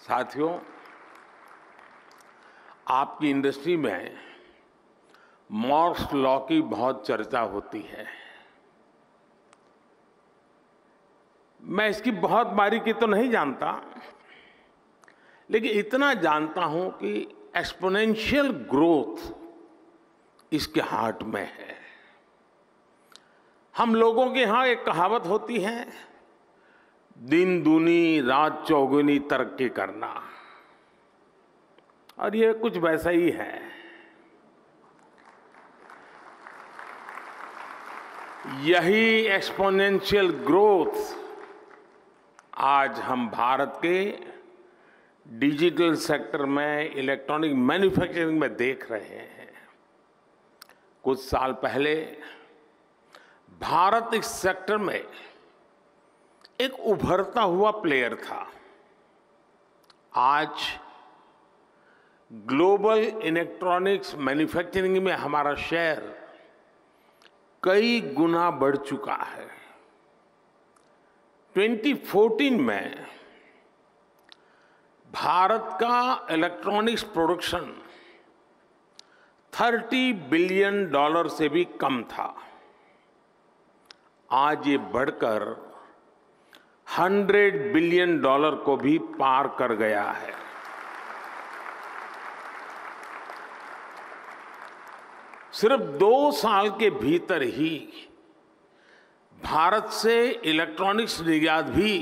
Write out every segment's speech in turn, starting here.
साथियों, आपकी इंडस्ट्री में मॉर्स लॉ की बहुत चर्चा होती है। मैं इसकी बहुत बारीकी तो नहीं जानता, लेकिन इतना जानता हूँ कि एक्सपोनेंशियल ग्रोथ इसके हार्ट में है। हम लोगों के यहाँ एक कहावत होती है दिन दूनी, रात चौगुनी तरक्की करना। और ये कुछ वैसा ही है। यही एक्सपोनेंशियल ग्रोथ आज हम भारत के डिजिटल सेक्टर में इलेक्ट्रॉनिक मैन्युफैक्चरिंग में देख रहे हैं। कुछ साल पहले, भारत इस सेक्टर में एक उभरता हुआ प्लेयर था। आज ग्लोबल इलेक्ट्रॉनिक्स मैन्युफैक्चरिंग में हमारा शेयर कई गुना बढ़ चुका है। 2014 में भारत का इलेक्ट्रॉनिक्स प्रोडक्शन 30 बिलियन डॉलर से भी कम था। आज ये बढ़कर 100 बिलियन डॉलर को भी पार कर गया है। सिर्फ़ दो साल के भीतर ही भारत से इलेक्ट्रॉनिक्स निर्यात भी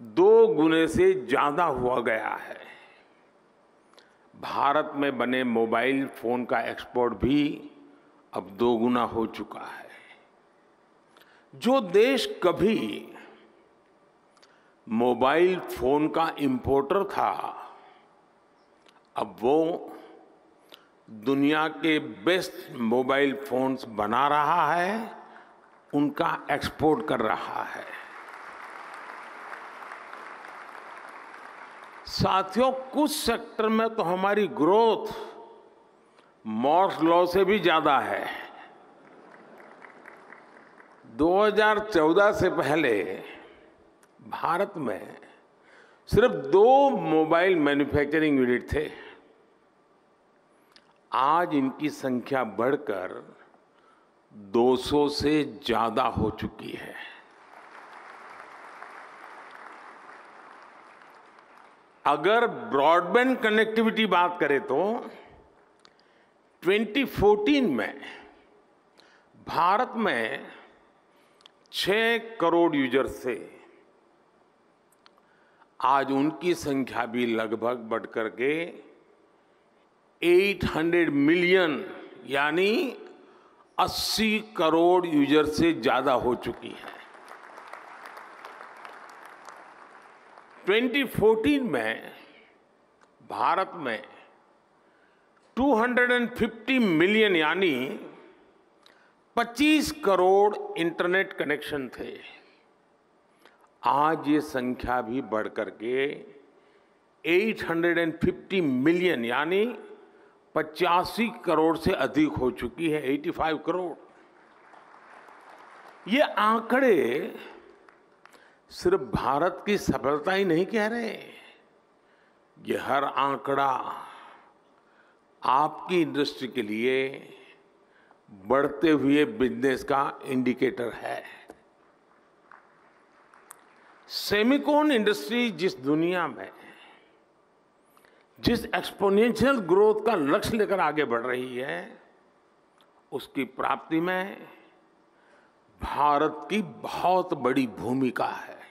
दो गुने से ज़्यादा हुआ गया है। भारत में बने मोबाइल फ़ोन का एक्सपोर्ट भी अब दो गुना हो चुका है। जो देश कभी मोबाइल फ़ोन का इंपोर्टर था। अब वो दुनिया के बेस्ट मोबाइल फोन्स बना रहा है, उनका एक्सपोर्ट कर रहा है। साथियों, कुछ सेक्टर में तो हमारी ग्रोथ मॉर्स लॉ से भी ज़्यादा है। 2014 से पहले भारत में सिर्फ़ दो मोबाइल मैन्युफैक्चरिंग यूनिट थे। आज इनकी संख्या बढ़कर 200 से ज़्यादा हो चुकी है। अगर ब्रॉडबैंड कनेक्टिविटी बात करें तो 2014 में भारत में 6 करोड़ यूज़र्स थे। आज उनकी संख्या भी लगभग बढ़कर के 800 मिलियन, यानी 80 करोड़ यूज़र से ज़्यादा हो चुकी है। 2014 में, भारत में 250 मिलियन, यानी 25 करोड़ इंटरनेट कनेक्शन थे। आज ये संख्या भी बढ़ करके 850 मिलियन, यानी पचासी करोड़ से अधिक हो चुकी है 85 करोड़। ये आंकड़े सिर्फ़ भारत की सफलता ही नहीं कह रहे ये हर आंकड़ा आपकी इंडस्ट्री के लिए बढ़ते हुए बिज़नेस का इंडिकेटर है। सेमिकॉन इंडस्ट्री जिस दुनिया में, जिस एक्सपोनेंशियल ग्रोथ का लक्ष्य लेकर आगे बढ़ रही है, उसकी प्राप्ति में भारत की बहुत बड़ी भूमिका है।